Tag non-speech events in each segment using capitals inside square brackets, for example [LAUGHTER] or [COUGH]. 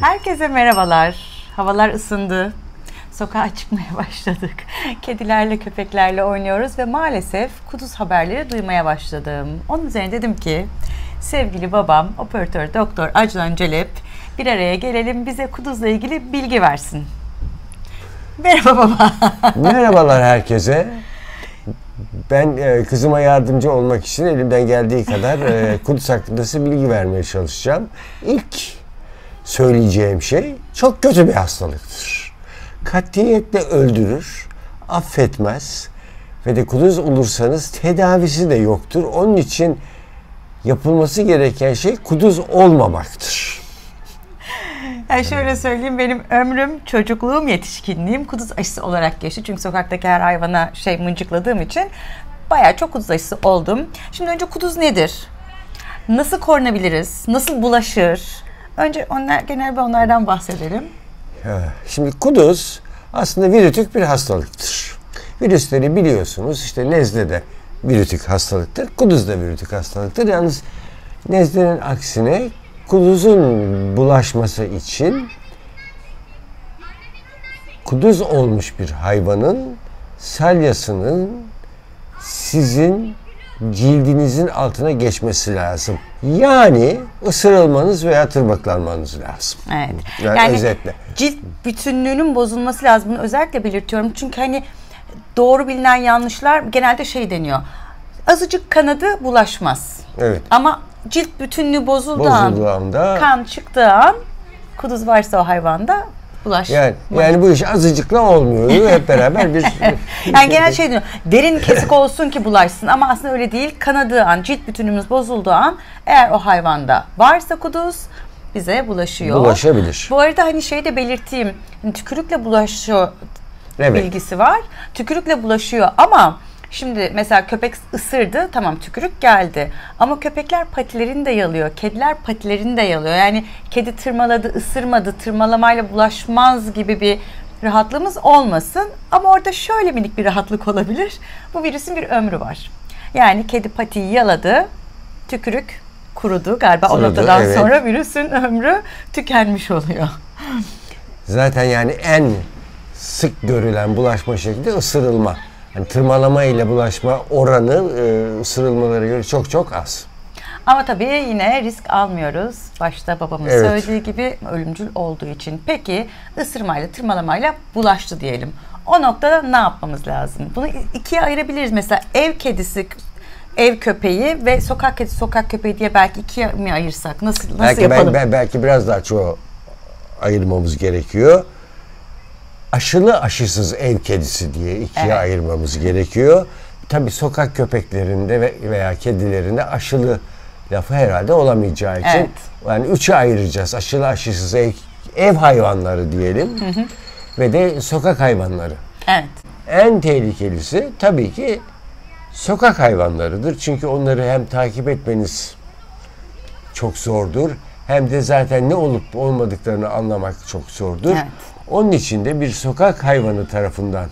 Herkese merhabalar. Havalar ısındı. Sokağa çıkmaya [LAUGHS] başladık. Kedilerle, köpeklerle oynuyoruz ve maalesef kuduz haberleri duymaya başladım. Onun üzerine dedim ki sevgili babam, operatör doktor Acılan Celep bir araya gelelim bize kuduzla ilgili bilgi versin. Merhaba baba. [LAUGHS] Merhabalar herkese. Ben e, kızıma yardımcı olmak için elimden geldiği kadar e, kuduz hakkında size bilgi vermeye çalışacağım. İlk söyleyeceğim şey çok kötü bir hastalıktır. Katiyetle öldürür, affetmez ve de kuduz olursanız tedavisi de yoktur. Onun için yapılması gereken şey kuduz olmamaktır. Yani şöyle söyleyeyim benim ömrüm, çocukluğum, yetişkinliğim kuduz aşısı olarak geçti. Çünkü sokaktaki her hayvana şey mıncıkladığım için bayağı çok kuduz aşısı oldum. Şimdi önce kuduz nedir? Nasıl korunabiliriz? Nasıl bulaşır? Önce onlar, genel bir onlardan bahsedelim. Şimdi kuduz aslında virütük bir hastalıktır. Virüsleri biliyorsunuz işte nezle de virütük hastalıktır. Kuduz da virütük hastalıktır. Yalnız nezlenin aksine kuduzun bulaşması için kuduz olmuş bir hayvanın salyasının sizin cildinizin altına geçmesi lazım. Yani ısırılmanız veya tırmıklanmanız lazım. Evet. Yani, yani özetle. Cilt bütünlüğünün bozulması lazım. Bunu özellikle belirtiyorum. Çünkü hani doğru bilinen yanlışlar genelde şey deniyor. Azıcık kanadı bulaşmaz. Evet. Ama cilt bütünlüğü bozulduğu, Bozulduğu an, anda kan çıktığı an kuduz varsa o hayvanda bulaş. yani yani bu iş azıcıkla olmuyor. Hep beraber bir [LAUGHS] Yani genel şey diyor. Derin [LAUGHS] kesik olsun ki bulaşsın ama aslında öyle değil. Kanadığı an, cilt bütünümüz bozulduğu an eğer o hayvanda varsa kuduz bize bulaşıyor. bulaşabilir. Bu arada hani şey de belirteyim. Hani tükürükle bulaşıyor Evet. bilgisi var. Tükürükle bulaşıyor ama şimdi mesela köpek ısırdı tamam tükürük geldi ama köpekler patilerini de yalıyor. Kediler patilerini de yalıyor. Yani kedi tırmaladı, ısırmadı, tırmalamayla bulaşmaz gibi bir rahatlığımız olmasın. Ama orada şöyle minik bir rahatlık olabilir. Bu virüsün bir ömrü var. Yani kedi patiyi yaladı, tükürük kurudu. Galiba o Kurudu, noktadan evet. sonra virüsün ömrü tükenmiş oluyor. Zaten yani en sık görülen bulaşma şekli ısırılma. Yani tırmalama ile bulaşma oranı e, ısırılmalara göre çok çok az. Ama tabii yine risk almıyoruz. Başta babamın Evet. söylediği gibi ölümcül olduğu için. Peki ısırmayla, tırmalamayla bulaştı diyelim. O noktada ne yapmamız lazım? Bunu ikiye ayırabiliriz. Mesela ev kedisi, ev köpeği ve sokak kedisi, sokak köpeği diye belki ikiye mi ayırsak? Nasıl nasıl belki yapalım? ben- ben- belki biraz daha çoğu ayırmamız gerekiyor. Aşılı aşısız ev kedisi diye ikiye Evet. ayırmamız gerekiyor. Tabii sokak köpeklerinde ve- veya kedilerinde aşılı lafı herhalde olamayacağı için Evet. yani üçe ayıracağız. Aşılı aşısız ev, ev hayvanları diyelim ve de sokak hayvanları. Evet. En tehlikelisi tabii ki sokak hayvanlarıdır. Çünkü onları hem takip etmeniz çok zordur hem de zaten ne olup olmadıklarını anlamak çok zordur. Evet. Onun için de bir sokak hayvanı tarafından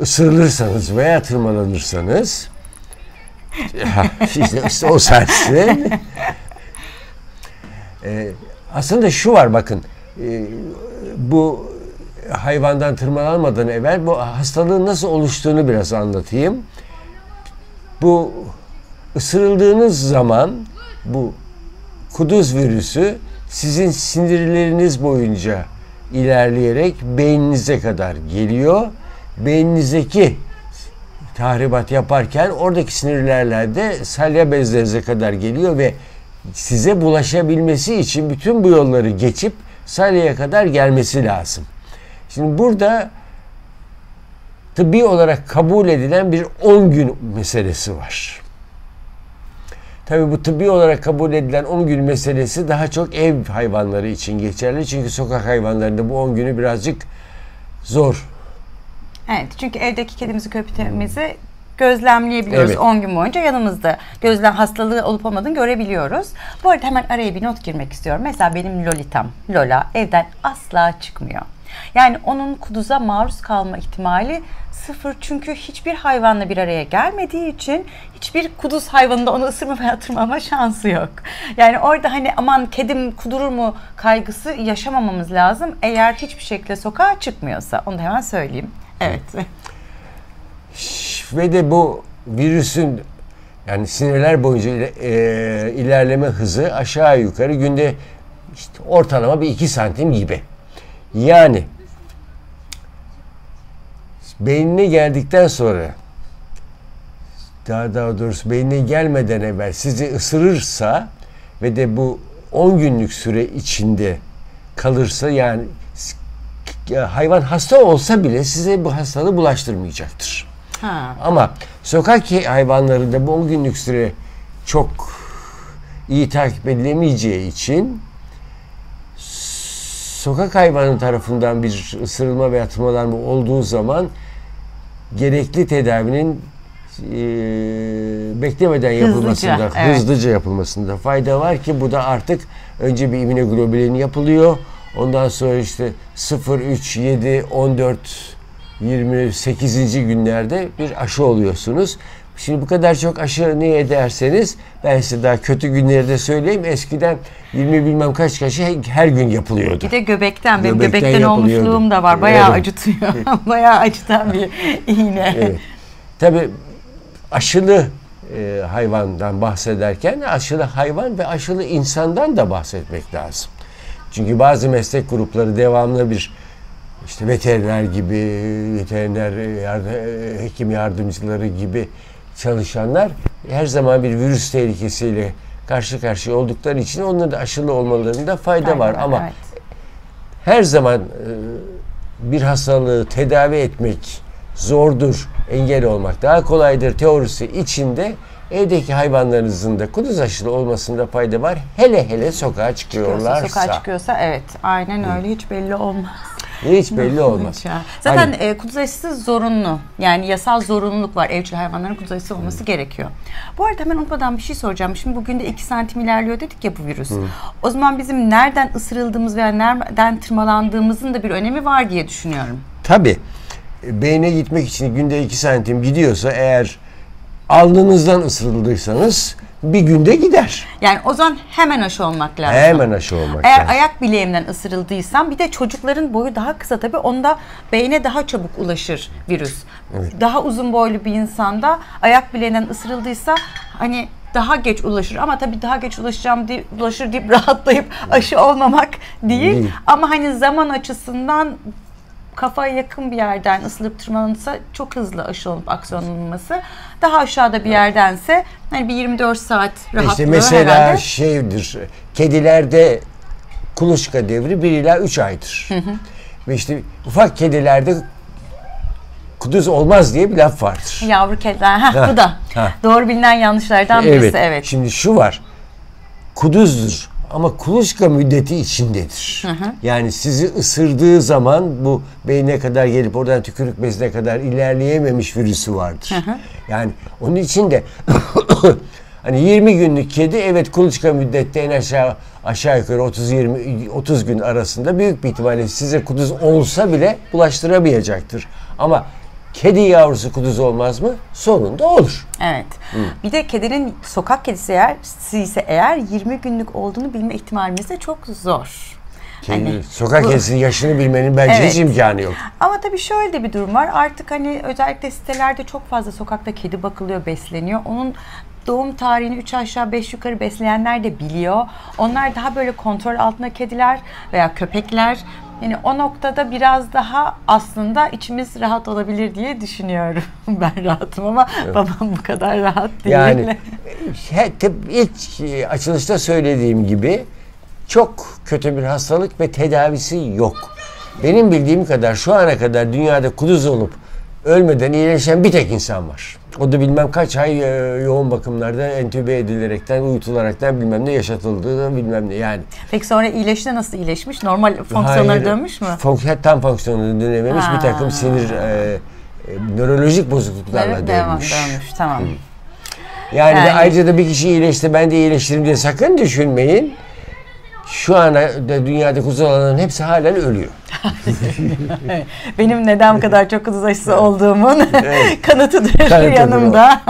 ısırılırsanız veya tırmalanırsanız işte, [LAUGHS] işte o sensin. Ee, aslında şu var bakın e, bu hayvandan tırmalanmadan evvel bu hastalığın nasıl oluştuğunu biraz anlatayım. Bu ısırıldığınız zaman bu kuduz virüsü sizin sinirleriniz boyunca ilerleyerek beyninize kadar geliyor. Beyninizdeki tahribat yaparken oradaki sinirlerle de salya bezlerinize kadar geliyor ve size bulaşabilmesi için bütün bu yolları geçip salyaya kadar gelmesi lazım. Şimdi burada tıbbi olarak kabul edilen bir 10 gün meselesi var. Tabii bu tıbbi olarak kabul edilen 10 gün meselesi daha çok ev hayvanları için geçerli. Çünkü sokak hayvanlarında bu 10 günü birazcık zor. Evet çünkü evdeki kedimizi köpeğimizi gözlemleyebiliyoruz Evet. 10 gün boyunca yanımızda. Gözlem hastalığı olup olmadığını görebiliyoruz. Bu arada hemen araya bir not girmek istiyorum. Mesela benim Lolitam, Lola evden asla çıkmıyor. Yani onun kuduza maruz kalma ihtimali sıfır. Çünkü hiçbir hayvanla bir araya gelmediği için hiçbir kuduz hayvanında onu ısırma veya tırmama şansı yok. Yani orada hani aman kedim kudurur mu kaygısı yaşamamamız lazım. Eğer hiçbir şekilde sokağa çıkmıyorsa. Onu da hemen söyleyeyim. Evet. Ve de bu virüsün yani sinirler boyunca e, ilerleme hızı aşağı yukarı günde işte ortalama bir iki santim gibi. Yani beynine geldikten sonra daha daha doğrusu beynine gelmeden evvel sizi ısırırsa ve de bu 10 günlük süre içinde kalırsa yani hayvan hasta olsa bile size bu hastalığı bulaştırmayacaktır. Ha. Ama sokak hayvanlarında bu 10 günlük süre çok iyi takip edilemeyeceği için sokak hayvanı tarafından bir ısırılma veya tırmalanma olduğu zaman gerekli tedavinin e, beklemeden yapılmasında, hızlıca, evet. hızlıca yapılmasında fayda var ki bu da artık önce bir immünoglobulin yapılıyor. Ondan sonra işte 0, 3, 7, 14, 28. günlerde bir aşı oluyorsunuz. Şimdi bu kadar çok aşı niye ederseniz ben size daha kötü günleri de söyleyeyim. Eskiden 20 bilmem kaç kaşı her gün yapılıyordu. Bir de göbekten. Benim göbekten, göbekten olmuşluğum da var. Bayağı evet. acıtıyor. [LAUGHS] Bayağı acıtan bir iğne. Evet. Tabii aşılı e, hayvandan bahsederken aşılı hayvan ve aşılı insandan da bahsetmek lazım. Çünkü bazı meslek grupları devamlı bir işte veteriner gibi, veteriner yardım, hekim yardımcıları gibi çalışanlar her zaman bir virüs tehlikesiyle karşı karşıya oldukları için onların da aşılı olmalarında fayda Aynen, var. Ama evet. her zaman e, bir hastalığı tedavi etmek zordur, engel olmak daha kolaydır teorisi içinde evdeki hayvanlarınızın da kuduz aşılı olmasında fayda var. Hele hele sokağa çıkıyorlarsa. Çıkıyorsa, sokağa çıkıyorsa evet. Aynen öyle. Hiç belli olmaz. Hiç belli olmaz. Zaten hani, e, kuduz aşısı zorunlu. Yani yasal zorunluluk var. Evcil hayvanların kuduz aşısı olması hı. gerekiyor. Bu arada hemen unutmadan bir şey soracağım. Şimdi bugün de 2 santim ilerliyor dedik ya bu virüs. Hı. O zaman bizim nereden ısırıldığımız veya nereden tırmalandığımızın da bir önemi var diye düşünüyorum. Tabii. Beyne gitmek için günde 2 santim gidiyorsa eğer alnınızdan ısırıldıysanız bir günde gider. Yani o zaman hemen aşı olmak lazım. Hemen aşı olmak Eğer lazım. ayak bileğimden ısırıldıysam bir de çocukların boyu daha kısa tabii onda beyne daha çabuk ulaşır virüs. Evet. Daha uzun boylu bir insanda ayak bileğinden ısırıldıysa hani daha geç ulaşır ama tabii daha geç ulaşacağım diye ulaşır deyip [LAUGHS] rahatlayıp aşı olmamak değil. değil. Ama hani zaman açısından kafaya yakın bir yerden ısılıp tırmanırsa çok hızlı aşı olup aksiyon alınması. Daha aşağıda bir yerdense hani bir 24 saat rahatlığı işte mesela herhalde. şeydir kedilerde kuluçka devri 1 ila 3 aydır. Hı hı. Ve işte ufak kedilerde kuduz olmaz diye bir laf vardır. Yavru kediler. Heh, bu da. Ha. Doğru bilinen yanlışlardan birisi. Evet. evet. Şimdi şu var. Kuduzdur ama kuluçka müddeti içindedir. Hı hı. Yani sizi ısırdığı zaman bu beyne kadar gelip oradan tükürük bezine kadar ilerleyememiş virüsü vardır. Hı hı. Yani onun için de [COUGHS] hani 20 günlük kedi evet kuluçka müddette en aşağı aşağı yukarı 30 20 30 gün arasında büyük bir ihtimalle size kuduz olsa bile bulaştıramayacaktır. Ama Kedi yavrusu kuduz olmaz mı? Sonunda olur. Evet. Hı. Bir de kedinin sokak kedisi eğer ise eğer 20 günlük olduğunu bilme ihtimalimiz de çok zor. Kendi, hani, sokak bu, kedisinin yaşını bilmenin bence evet. hiç imkanı yok. Ama tabii şöyle de bir durum var. Artık hani özellikle sitelerde çok fazla sokakta kedi bakılıyor, besleniyor. Onun doğum tarihini 3 aşağı 5 yukarı besleyenler de biliyor. Onlar daha böyle kontrol altında kediler veya köpekler. Yani o noktada biraz daha aslında içimiz rahat olabilir diye düşünüyorum. [LAUGHS] Ben rahatım ama evet. babam bu kadar rahat değil. Yani [LAUGHS] ilk e, açılışta söylediğim gibi çok kötü bir hastalık ve tedavisi yok. Benim bildiğim kadar şu ana kadar dünyada kuduz olup ölmeden iyileşen bir tek insan var. O da bilmem kaç ay e, yoğun bakımlarda entübe edilerekten, uyutularaktan bilmem ne yaşatıldığı bilmem ne yani. Peki sonra iyileşti nasıl iyileşmiş? Normal fonksiyonlara dönmüş mü? Fonksiyon, tam fonksiyonuna dönememiş ha. bir takım sinir e, e, nörolojik bozukluklarla evet, dönmüş. Devam, dönmüş tamam. Hı. Yani, yani ayrıca da bir kişi iyileşti ben de iyileştirim diye sakın düşünmeyin. Şu ana da dünyada kuduz olanların hepsi halen ölüyor. [LAUGHS] Benim neden bu kadar çok kuduz aşısı olduğumun kanıtıdır [LAUGHS] Kanıtıdır yanımda.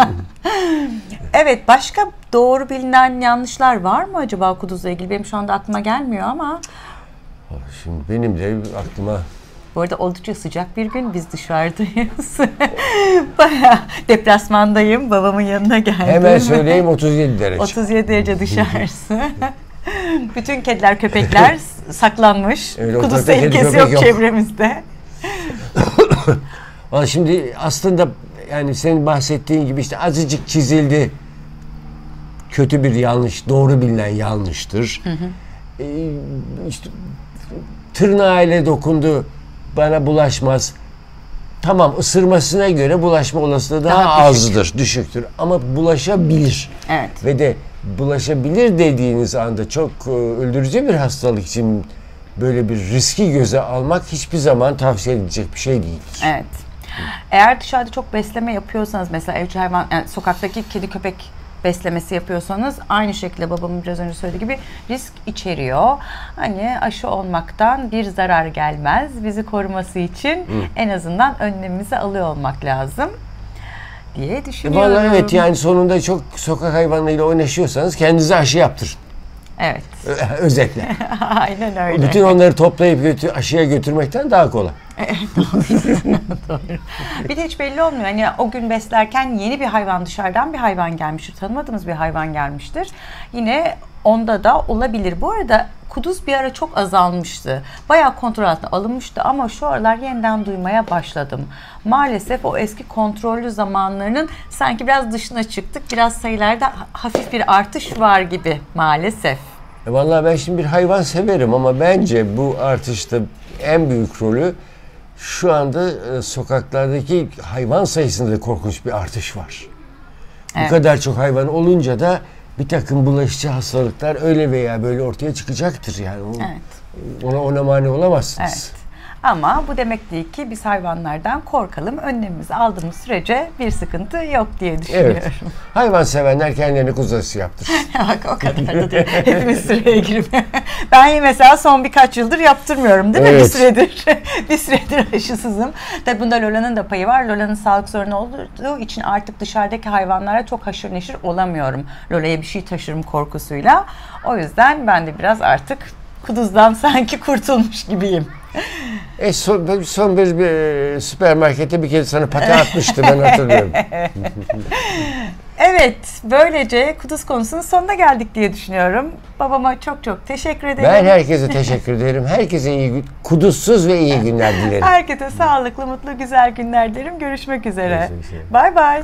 [LAUGHS] evet başka doğru bilinen yanlışlar var mı acaba kuduzla ilgili? Benim şu anda aklıma gelmiyor ama Şimdi benim de aklıma bu arada oldukça sıcak bir gün biz dışarıdayız. Baya deplasmandayım babamın yanına geldim. hemen söyleyeyim 37 derece. 37 derece dışarısı. Bütün kediler köpekler [LAUGHS] saklanmış. Öyle kedi, tehlikesi köpek yok, yok. çevremizde. [COUGHS] Ama şimdi aslında yani senin bahsettiğin gibi işte azıcık çizildi. Kötü bir yanlış, doğru bilinen yanlıştır. Ee, işte tırnağıyla dokundu, bana bulaşmaz. Tamam ısırmasına göre bulaşma olasılığı daha, Daha düşük. azdır, düşüktür. Ama bulaşabilir. Evet. Ve de bulaşabilir dediğiniz anda çok e, öldürücü bir hastalık için böyle bir riski göze almak hiçbir zaman tavsiye edilecek bir şey değildir. Evet. Eğer dışarıda çok besleme yapıyorsanız mesela evcil hayvan yani sokaktaki kedi köpek beslemesi yapıyorsanız aynı şekilde babamın biraz önce söylediği gibi risk içeriyor. Hani aşı olmaktan bir zarar gelmez. Bizi koruması için en azından önlemimizi alıyor olmak lazım diye düşünüyorum. Vallahi evet yani sonunda çok sokak hayvanlarıyla oynaşıyorsanız kendinize aşı yaptırın. Evet. [LAUGHS] Özetle. [LAUGHS] Aynen öyle. Bütün onları toplayıp götür, aşıya götürmekten daha kolay. [LAUGHS] Bir de hiç belli olmuyor. Hani o gün beslerken yeni bir hayvan dışarıdan bir hayvan gelmiştir. Tanımadığımız bir hayvan gelmiştir. Yine onda da olabilir. Bu arada kuduz bir ara çok azalmıştı. Bayağı kontrol altına alınmıştı ama şu aralar yeniden duymaya başladım. Maalesef o eski kontrollü zamanlarının sanki biraz dışına çıktık. Biraz sayılarda hafif bir artış var gibi maalesef. E Vallahi ben şimdi bir hayvan severim ama bence bu artışta en büyük rolü şu anda e, sokaklardaki hayvan sayısında korkunç bir artış var. Evet. Bu kadar çok hayvan olunca da bir takım bulaşıcı hastalıklar öyle veya böyle ortaya çıkacaktır yani. Evet. Ona ona mani olamazsınız. Evet. Ama bu demek değil ki biz hayvanlardan korkalım. Önlemimizi aldığımız sürece bir sıkıntı yok diye düşünüyorum. Evet. Hayvan sevenler kendilerine kuzası yaptır. [LAUGHS] Bak o kadar da değil. Hepimiz sıraya girip. [LAUGHS] Ben mesela son birkaç yıldır yaptırmıyorum değil mi? Bir Evet. süredir. [LAUGHS] bir süredir aşısızım. Tabii bunda Lola'nın da payı var. Lola'nın sağlık sorunu olduğu için artık dışarıdaki hayvanlara çok haşır neşir olamıyorum. Lola'ya bir şey taşırım korkusuyla. O yüzden ben de biraz artık kuduzdan sanki kurtulmuş gibiyim. E son, son bir, bir e, süpermarkete bir kere sana pati atmıştı ben hatırlıyorum. [LAUGHS] Evet, böylece kuduz konusunun sonuna geldik diye düşünüyorum. Babama çok çok teşekkür ederim. Ben herkese teşekkür ederim. Herkese iyi kuduzsuz ve iyi günler dilerim. Herkese sağlıklı, mutlu, güzel günler dilerim. Görüşmek üzere. Bay bay.